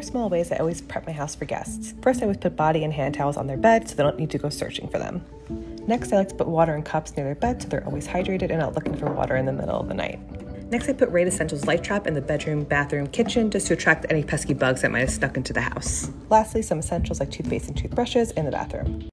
four small ways I always prep my house for guests. First, I always put body and hand towels on their bed so they don't need to go searching for them. Next, I like to put water in cups near their bed so they're always hydrated and not looking for water in the middle of the night. Next, I put Raid Essentials Light Trap in the bedroom, bathroom, kitchen just to attract any pesky bugs that might have snuck into the house. Lastly, some essentials like toothpaste and toothbrushes in the bathroom.